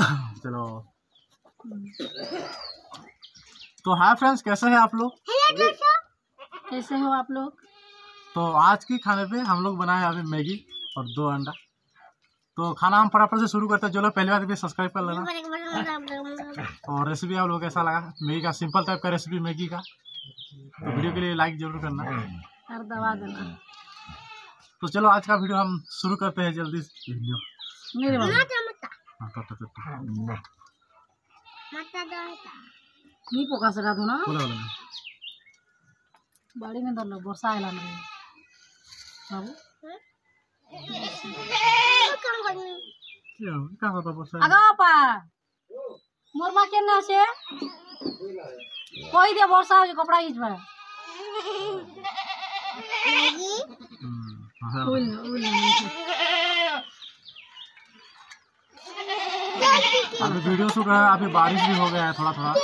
चलो। तो hi friends कैसे हैं आप लोग? कैसे हो आप लोग? तो आज की खाने पे हम लोग बनाए अभी मैगी और दो अंडा। तो खाना हम फटाफट से शुरू करते हैं। चलो पहली बार भी सब्सक्राइब कर लेना। और रेसिपी आप लोगों कैसा लगा? मैगी का सिंपल टाइप का रेसिपी मैगी का। तो वीडियो के लिए लाइक ज़रूर करना। और दवा देना। तो चलो आज का वीडियो हम शुरू करते हैं जल्दी से। वीडियो ತಟ್ಟ ತಟ್ಟ ನೀ ಪೋಕಾಸರ ಅದನ್ನ ಬಾಡಿನ ದಲ್ಲ ವರ್ಷ ಆಯ್ಲ ಅಂದ್ರೆ ಬಾಬು মোর মা কেন আছে কই দে বর্ষা হচ্ছে কপড়া ঘিচবে উল উল अभी वीडियो शूट है अभी बारिश भी हो गया है थोड़ा थोड़ा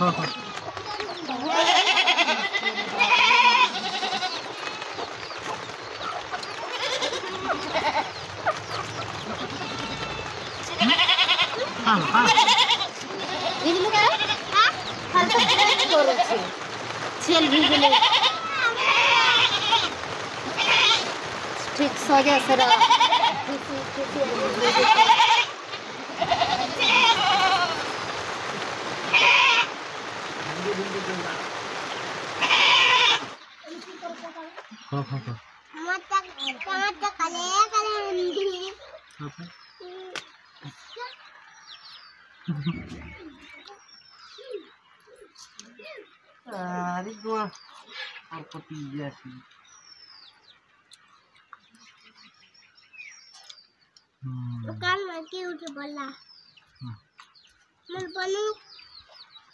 Al al. Elimi de ha? Kalça doğrultuyor. Çel bilgili. Çık sağa sıra. Çık çık çık. हाँ। हाँ, हाँ। Gua apa tiga sih? हम्म, दुकान में क्यों बोला। मैं बनू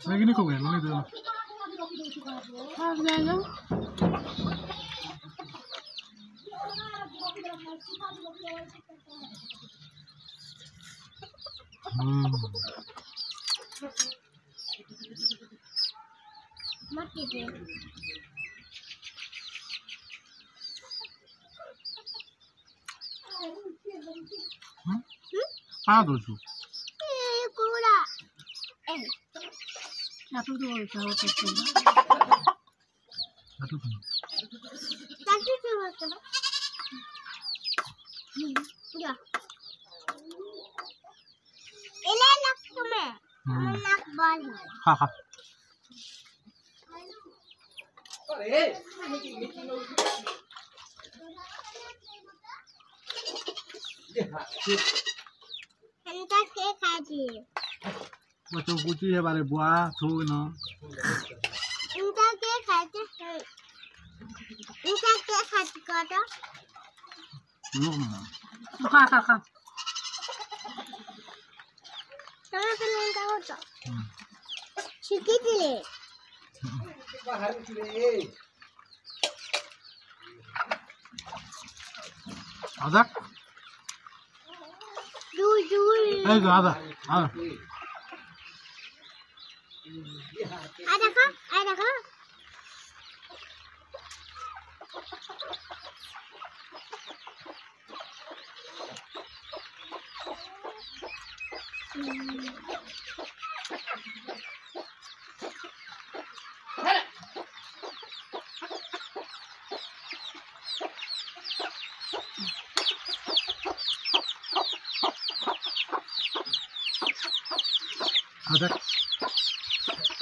नहीं खाओगे नहीं दो हम्म mati deh हम्म हाँ दो छू eh আপনি তো বলতে হবে 뭐좀 꾸지 해봐라 뭐야 좋은 아, 너 인자게 가지 인자게 가지 거죠? 음. 응 가가가. 떨어지는 거죠? 음. 죽이지. 아닥? 요요 아이고 아닥 아닥 आजा आजा Ada kah? Ada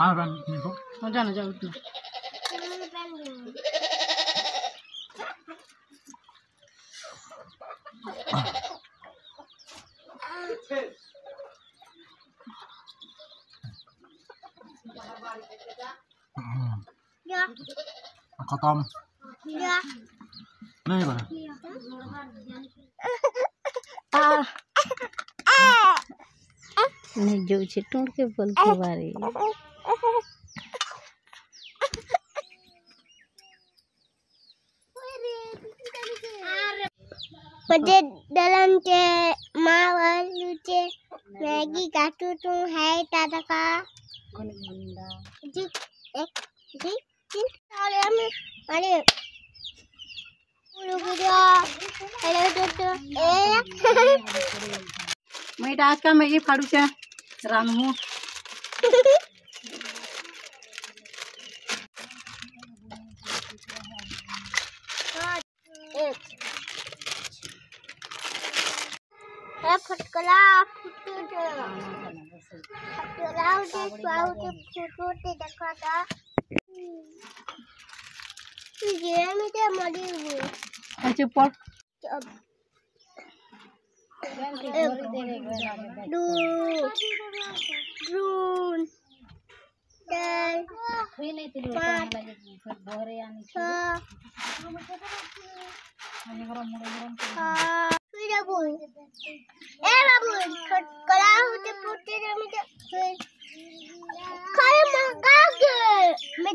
हाँ, गुटी दे। के। हाँ। जाना जा गुटी मैंने पहन ली हम्म, या खत्म नहीं बने नहीं जो टूट के बोलते बारे। मुझे दलन के माँ मावल लुचे मैगी काटू तू है टाटा का जी एक जी अरे हम अरे पूरा पूरा अरे तो तो ए मैं आज का मैगी फाड़ू छे रानहू एक है फटकला फुटूटे देखा था ये मुझे मरी हुई अच्छे पड़ दो ड्रोन चार पाँच छः हाँ, फिर बाबू ए बाबू फटकला होते फुटते रे मुझे खाए मगा के मैं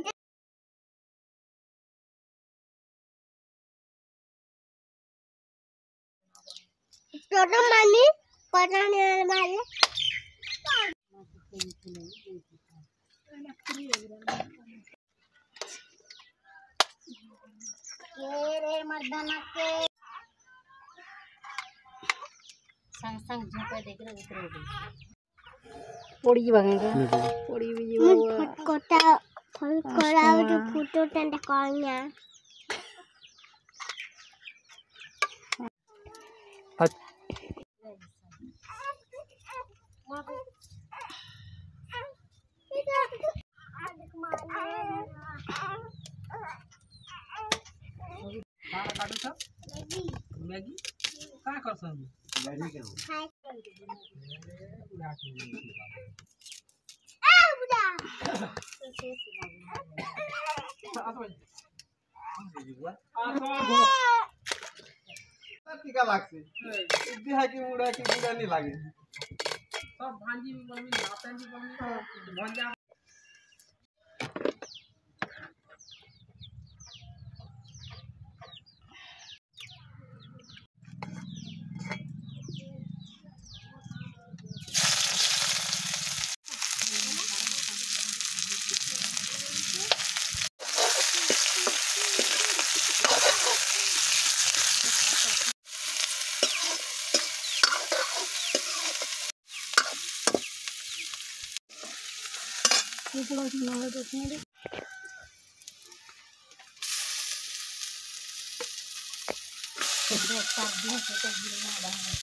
छोटा मानी पढ़ाने ये रे मर्दाना के संग संग झोंके देख रहे उतरे पड़ी भागेगा पड़ी भी फटकोटा फटकोटा जो फ़ोटो टेंट करना मैगी का कर सकते Aku udah, पूरा भुना हुआ देखने मेरे अच्छा